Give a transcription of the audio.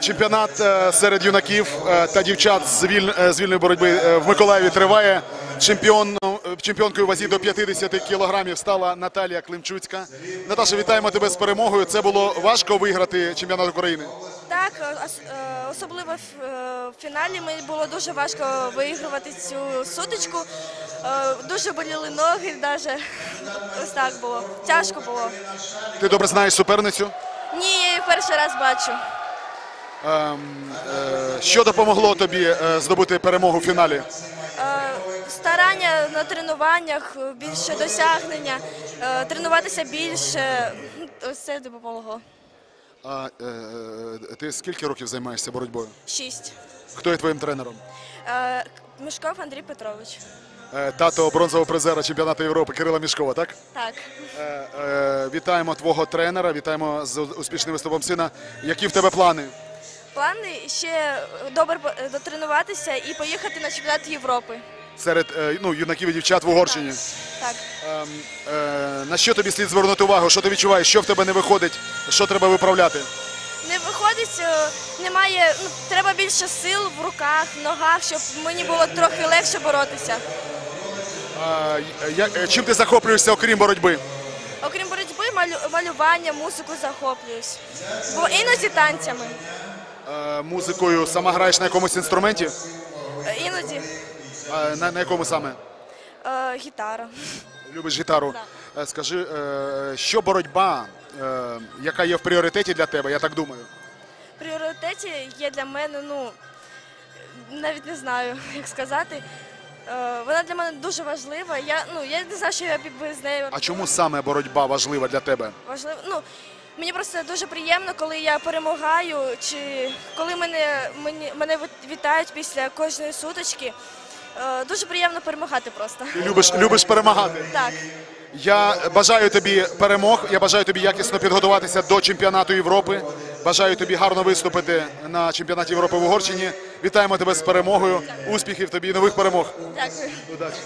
Чемпіонат е, серед юнаків е, та дівчат з, е, вільної боротьби в Миколаєві триває. Чемпіон... Чемпіонкою вазі до 50 кілограмів стала Наталія Климчуцька. Наташа, вітаємо тебе з перемогою. Це було важко виграти чемпіонат України. Так, особливо в фіналі мені було дуже важко виігрувати цю сутичку. Дуже боліли ноги, навіть ось так було. Тяжко було. Ти добре знаєш суперницю. Ні, я її перший раз бачу. Ем, е, Що допомогло тобі е, здобути перемогу в фіналі? Е, Старання на тренуваннях, більше досягнення, тренуватися більше. Ось це допомогло. А, ти скільки років займаєшся боротьбою? Шість. Хто є твоїм тренером? Мішков Андрій Петрович. Тато бронзового призера чемпіонату Європи Кирила Мішкова, так? Так. Вітаємо твого тренера, вітаємо з успішним виступом сина. Які в тебе плани? Плани ще добре е, дотренуватися і поїхати на чемпіонат Європи. Серед е, ну, юнаків і дівчат в Угорщині. Так. Ем, е, на що тобі слід звернути увагу? Що ти відчуваєш? Що в тебе не виходить? Що треба виправляти? Не виходить, е, немає. Ну, треба більше сил в руках, в ногах, щоб мені було трохи легше боротися. А, я- е, чим ти захоплюєшся, окрім боротьби? Окрім боротьби, малю, малювання, музику захоплююсь. Бо іноді танцями. Е, музикою сама граєш на якомусь інструменті? Е, Іноді А, на, на якому саме? е, гітара. Любиш гітару? Е, Скажи, е, що боротьба, е, яка є в пріоритеті для тебе, я так думаю. В пріоритеті є для мене, ну навіть не знаю, як сказати. Е, Вона для мене дуже важлива. Я ну я не знаю, що я б без неї А чому саме боротьба важлива для тебе? важливо. Ну мені просто дуже приємно, коли я перемагаю, чи коли мене мені мене вітають після кожної сутички. Е, Дуже приємно перемагати просто. Ти любиш, любиш перемагати. Так, Я бажаю тобі перемог. Я бажаю тобі якісно підготуватися до чемпіонату Європи. Бажаю тобі гарно виступити на чемпіонаті Європи в Угорщині. Вітаємо тебе з перемогою. Успіхів тобі і нових перемог. дякую. Удачі.